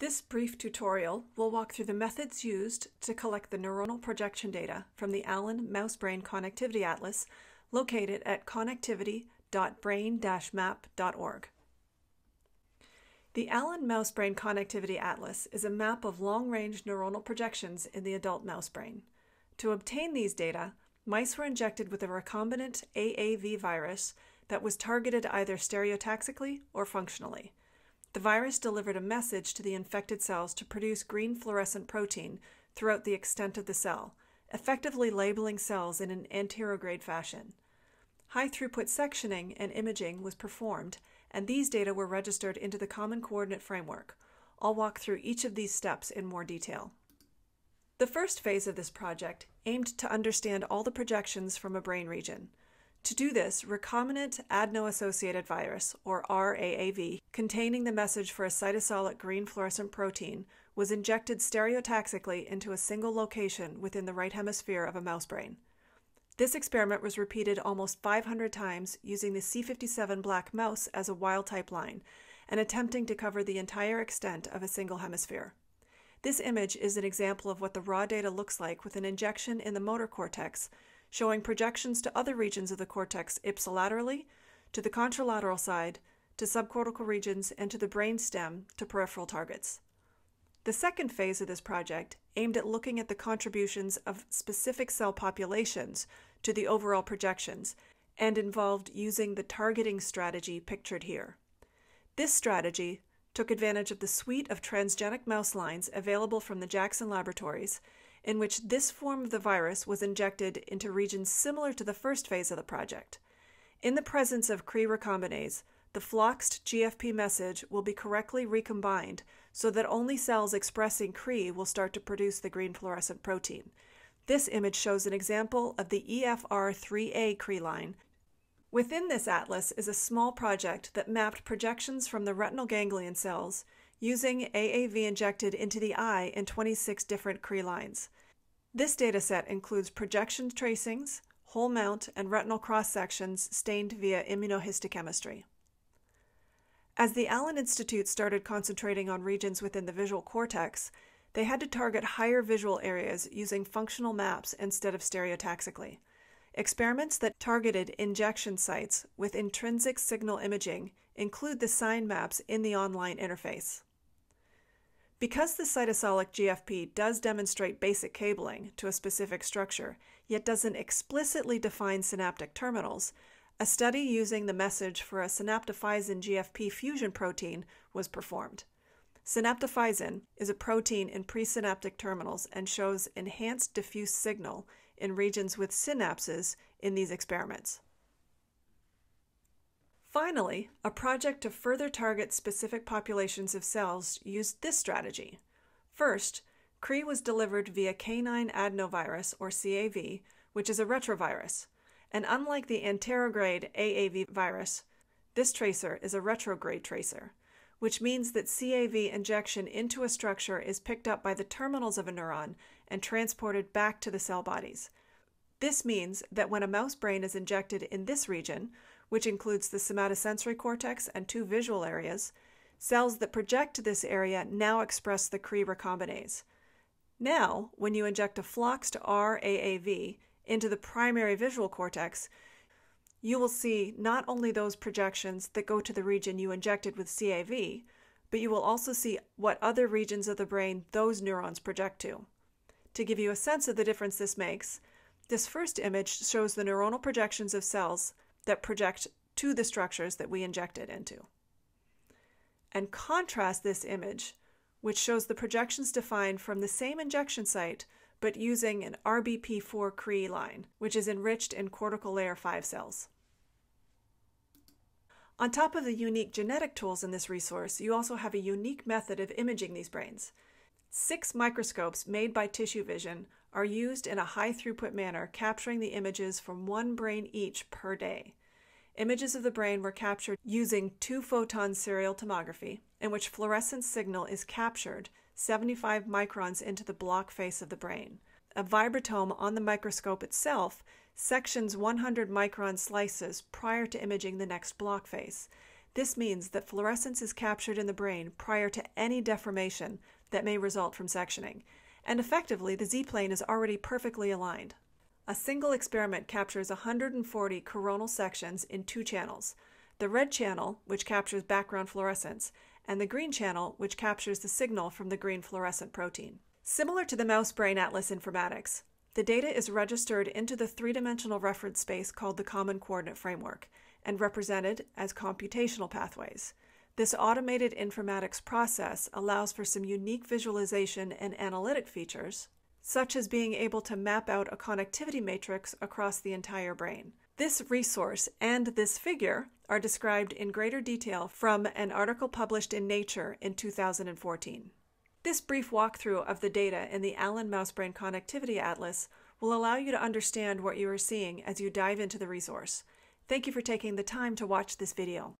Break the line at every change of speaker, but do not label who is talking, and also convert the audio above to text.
This brief tutorial will walk through the methods used to collect the neuronal projection data from the Allen Mouse Brain Connectivity Atlas located at connectivity.brain-map.org. The Allen Mouse Brain Connectivity Atlas is a map of long-range neuronal projections in the adult mouse brain. To obtain these data, mice were injected with a recombinant AAV virus that was targeted either stereotaxically or functionally. The virus delivered a message to the infected cells to produce green fluorescent protein throughout the extent of the cell, effectively labeling cells in an anterograde fashion. High throughput sectioning and imaging was performed, and these data were registered into the Common Coordinate Framework. I'll walk through each of these steps in more detail. The first phase of this project aimed to understand all the projections from a brain region. To do this, recombinant adeno-associated virus, or RAAV, containing the message for a cytosolic green fluorescent protein, was injected stereotaxically into a single location within the right hemisphere of a mouse brain. This experiment was repeated almost 500 times using the C57 black mouse as a wild-type line and attempting to cover the entire extent of a single hemisphere. This image is an example of what the raw data looks like with an injection in the motor cortex showing projections to other regions of the cortex ipsilaterally, to the contralateral side, to subcortical regions, and to the brain stem to peripheral targets. The second phase of this project aimed at looking at the contributions of specific cell populations to the overall projections and involved using the targeting strategy pictured here. This strategy took advantage of the suite of transgenic mouse lines available from the Jackson Laboratories in which this form of the virus was injected into regions similar to the first phase of the project. In the presence of Cre recombinase, the floxed GFP message will be correctly recombined so that only cells expressing Cre will start to produce the green fluorescent protein. This image shows an example of the EFR3A Cre line. Within this atlas is a small project that mapped projections from the retinal ganglion cells using AAV injected into the eye in 26 different Cre lines. This dataset includes projection tracings, whole mount, and retinal cross sections stained via immunohistochemistry. As the Allen Institute started concentrating on regions within the visual cortex, they had to target higher visual areas using functional maps instead of stereotaxically. Experiments that targeted injection sites with intrinsic signal imaging include the sign maps in the online interface. Because the cytosolic GFP does demonstrate basic cabling to a specific structure, yet doesn't explicitly define synaptic terminals, a study using the message for a synaptophysin GFP fusion protein was performed. Synaptophysin is a protein in presynaptic terminals and shows enhanced diffuse signal in regions with synapses in these experiments. Finally, a project to further target specific populations of cells used this strategy. First, Cre was delivered via canine adenovirus, or CAV, which is a retrovirus. And unlike the anterograde AAV virus, this tracer is a retrograde tracer, which means that CAV injection into a structure is picked up by the terminals of a neuron and transported back to the cell bodies. This means that when a mouse brain is injected in this region, which includes the somatosensory cortex and two visual areas, cells that project to this area now express the Cre recombinase. Now, when you inject a floxed RAAV into the primary visual cortex, you will see not only those projections that go to the region you injected with CAV, but you will also see what other regions of the brain those neurons project to. To give you a sense of the difference this makes, this first image shows the neuronal projections of cells that project to the structures that we injected into. And contrast this image, which shows the projections defined from the same injection site but using an RBP4 Cre line, which is enriched in cortical layer 5 cells. On top of the unique genetic tools in this resource, you also have a unique method of imaging these brains. Six microscopes made by Tissue Vision are used in a high throughput manner, capturing the images from one brain each per day. Images of the brain were captured using two photon serial tomography, in which fluorescence signal is captured 75 microns into the block face of the brain. A vibratome on the microscope itself sections 100 micron slices prior to imaging the next block face. This means that fluorescence is captured in the brain prior to any deformation that may result from sectioning, and effectively the Z plane is already perfectly aligned. A single experiment captures 140 coronal sections in two channels the red channel, which captures background fluorescence, and the green channel, which captures the signal from the green fluorescent protein. Similar to the mouse brain atlas informatics, the data is registered into the three dimensional reference space called the Common Coordinate Framework and represented as computational pathways. This automated informatics process allows for some unique visualization and analytic features, such as being able to map out a connectivity matrix across the entire brain. This resource and this figure are described in greater detail from an article published in Nature in 2014. This brief walkthrough of the data in the Allen Mousebrain Connectivity Atlas will allow you to understand what you are seeing as you dive into the resource. Thank you for taking the time to watch this video.